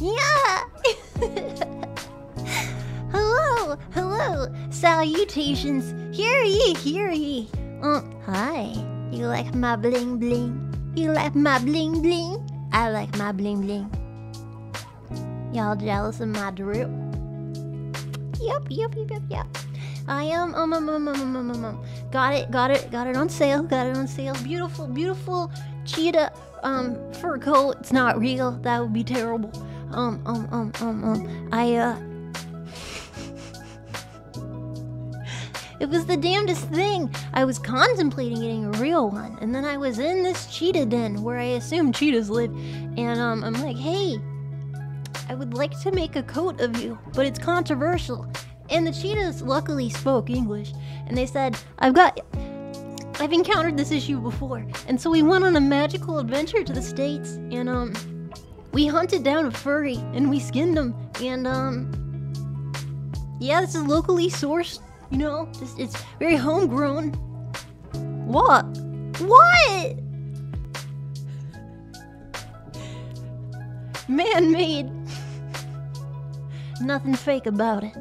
Yeah. hello, hello. Salutations. Hear ye, hear ye. Uh, hi. You like my bling bling? You like my bling bling? I like my bling bling. Y'all jealous of my drip? Yep, yep, yep, yep, yep. I am um, um, um, um, um, um, um, um. Got it, got it, got it on sale, got it on sale. Beautiful, beautiful cheetah um fur coat. It's not real. That would be terrible. Um, um, um, um, um. I uh It was the damnedest thing. I was contemplating getting a real one, and then I was in this cheetah den where I assume cheetahs live, and um, I'm like, hey, I would like to make a coat of you, but it's controversial. And the cheetahs luckily spoke English, and they said, I've got. I've encountered this issue before, and so we went on a magical adventure to the States, and um, we hunted down a furry, and we skinned him, and um, yeah, this is locally sourced you know, it's, it's very homegrown. What? What? Man made. Nothing fake about it.